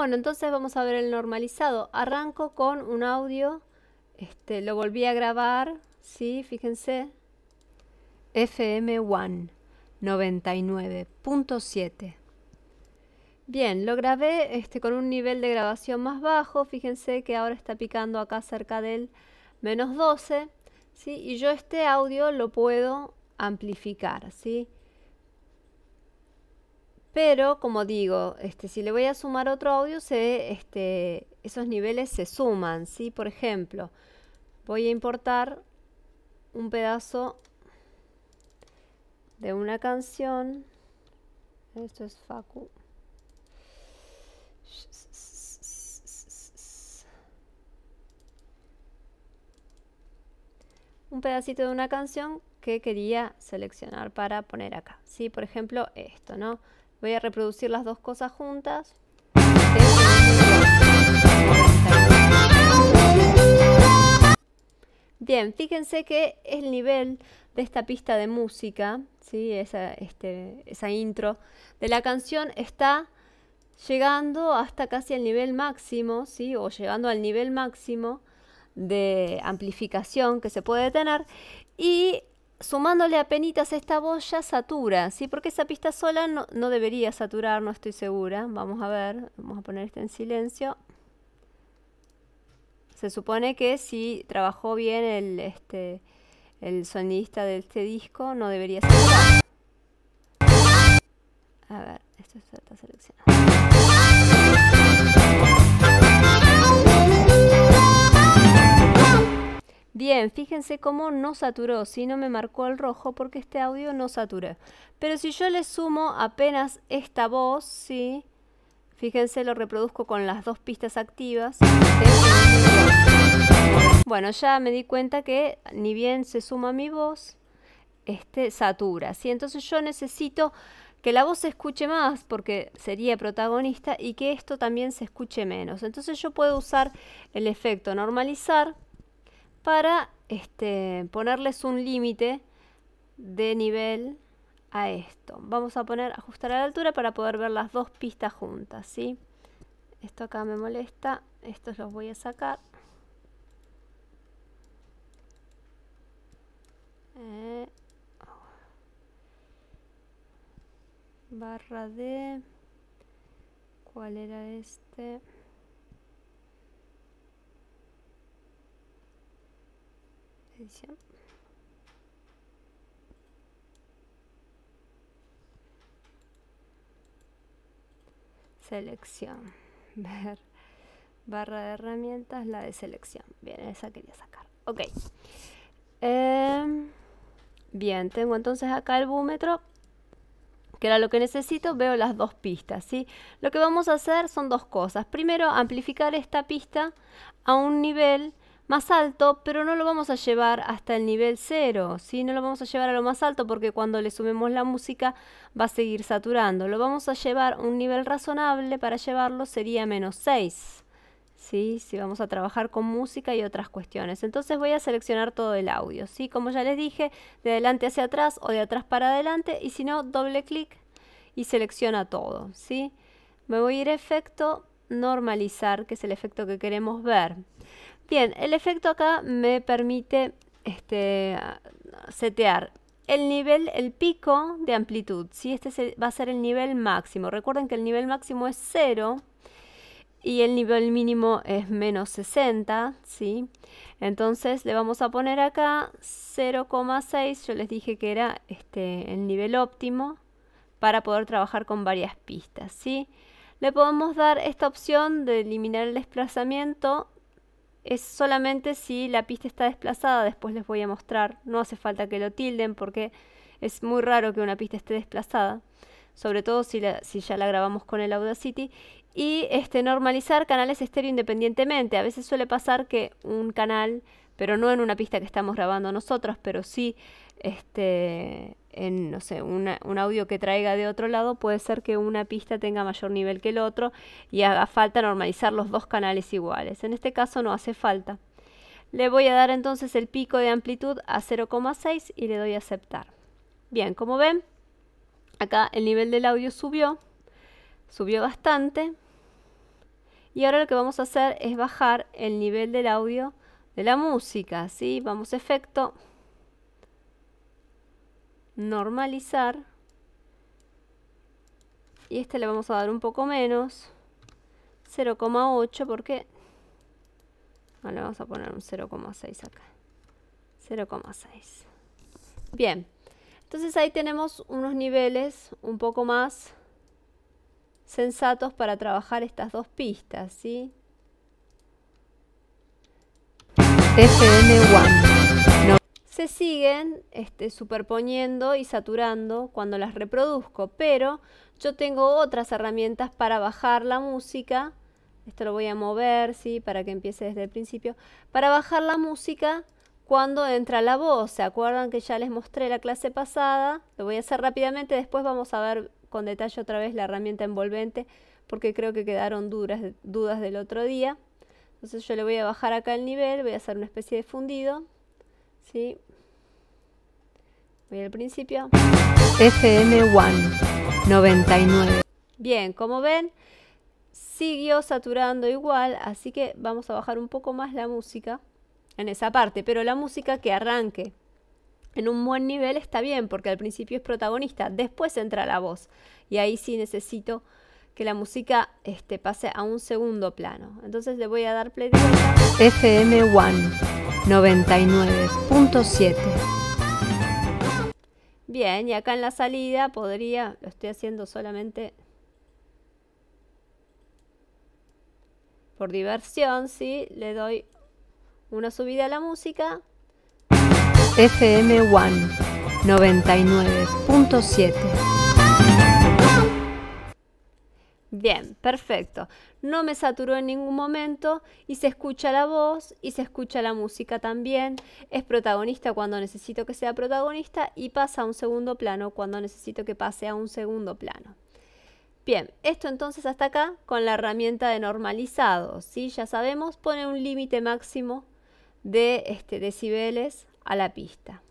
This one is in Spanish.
Bueno, entonces vamos a ver el normalizado. Arranco con un audio, este, lo volví a grabar, ¿sí? Fíjense, FM1 99.7. Bien, lo grabé este, con un nivel de grabación más bajo. Fíjense que ahora está picando acá cerca del menos 12. ¿sí? Y yo este audio lo puedo amplificar. Pero, como digo, este, si le voy a sumar otro audio, se, este, esos niveles se suman. ¿sí? Por ejemplo, voy a importar un pedazo de una canción. Esto es Facu. Un pedacito de una canción que quería seleccionar para poner acá. ¿sí? Por ejemplo, esto, ¿no? Voy a reproducir las dos cosas juntas. Bien, fíjense que el nivel de esta pista de música, ¿sí? esa, este, esa intro de la canción está llegando hasta casi el nivel máximo, ¿sí? o llegando al nivel máximo de amplificación que se puede tener y sumándole a penitas esta voz ya satura, ¿sí? Porque esa pista sola no, no, debería saturar, no estoy segura. Vamos a ver, vamos a poner este en silencio. Se supone que si trabajó bien el, este, el sonidista de este disco, no debería saturar. A ver, esto está seleccionado. Bien, fíjense cómo no saturó, si no me marcó el rojo porque este audio no saturó. Pero si yo le sumo apenas esta voz, ¿sí? Fíjense, lo reproduzco con las dos pistas activas. Bueno, ya me di cuenta que ni bien se suma mi voz, este satura, ¿sí? Entonces yo necesito que la voz se escuche más porque sería protagonista y que esto también se escuche menos. Entonces yo puedo usar el efecto normalizar para este, ponerles un límite de nivel a esto. Vamos a poner ajustar a la altura para poder ver las dos pistas juntas, ¿sí? Esto acá me molesta, estos los voy a sacar. Eh, barra de... ¿Cuál era este? Selección. Ver. Barra de herramientas, la de selección. Bien, esa quería sacar. Ok. Eh, bien, tengo entonces acá el búmetro que era lo que necesito, veo las dos pistas, ¿sí? Lo que vamos a hacer son dos cosas. Primero, amplificar esta pista a un nivel más alto, pero no lo vamos a llevar hasta el nivel 0, ¿sí? No lo vamos a llevar a lo más alto porque cuando le sumemos la música va a seguir saturando. Lo vamos a llevar a un nivel razonable, para llevarlo sería menos 6. ¿sí? Si vamos a trabajar con música y otras cuestiones. Entonces voy a seleccionar todo el audio, ¿sí? Como ya les dije, de adelante hacia atrás o de atrás para adelante y si no, doble clic y selecciona todo, ¿sí? Me voy a ir a efecto normalizar, que es el efecto que queremos ver. Bien, el efecto acá me permite este, setear el nivel, el pico de amplitud, ¿sí? Este va a ser el nivel máximo. Recuerden que el nivel máximo es 0 y el nivel mínimo es menos 60, ¿sí? Entonces le vamos a poner acá 0,6, yo les dije que era este, el nivel óptimo para poder trabajar con varias pistas, ¿sí? Le podemos dar esta opción de eliminar el desplazamiento, es solamente si la pista está desplazada, después les voy a mostrar, no hace falta que lo tilden porque es muy raro que una pista esté desplazada sobre todo si, si, ya la grabamos con el Audacity, y este, normalizar canales estéreo independientemente. A veces suele pasar que un canal, pero no en una pista que estamos grabando nosotros, pero sí este, en no sé, un audio que traiga de otro lado, puede ser que una pista tenga mayor nivel que el otro y haga falta normalizar los dos canales iguales. En este caso no hace falta. Le voy a dar entonces el pico de amplitud a 0,6 y le doy a aceptar. Bien, como ven, acá el nivel del audio subió, subió bastante. Y ahora lo que vamos a hacer es bajar el nivel del audio de la música, ¿sí? Vamos a efecto, normalizar. Y este le vamos a dar un poco menos, 0,8 porque... le vamos a poner un 0,6 acá. 0,6. Bien, entonces ahí tenemos unos niveles un poco más sensatos para trabajar estas dos pistas, ¿sí? FM1. Se siguen este, superponiendo y saturando cuando las reproduzco, pero yo tengo otras herramientas para bajar la música. Esto lo voy a mover, ¿sí? Para que empiece desde el principio. Para bajar la música cuando entra la voz. ¿Se acuerdan que ya les mostré la clase pasada? Lo voy a hacer rápidamente, después vamos a ver con detalle otra vez la herramienta envolvente porque creo que quedaron dudas, dudas del otro día. Entonces yo le voy a bajar acá el nivel, voy a hacer una especie de fundido. ¿Sí? Voy al principio. FM1 99. Bien, como ven, siguió saturando igual, así que vamos a bajar un poco más la música en esa parte, pero la música que arranque en un buen nivel está bien, porque al principio es protagonista, después entra la voz. Y ahí sí necesito que la música este, pase a un segundo plano. Entonces le voy a dar play de FM1 99.7. Bien, y acá en la salida podría, lo estoy haciendo solamente por diversión, ¿sí? Le doy una subida a la música FM1 99.7. Bien, perfecto. No me saturó en ningún momento y se escucha la voz y se escucha la música también. Es protagonista cuando necesito que sea protagonista y pasa a un segundo plano cuando necesito que pase a un segundo plano. Bien, esto entonces hasta acá con la herramienta de normalizado. ¿sí? Ya sabemos, pone un límite máximo de este, decibeles a la pista.